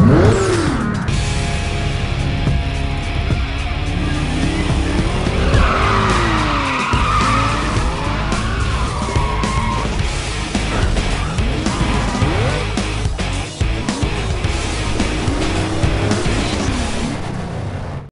Música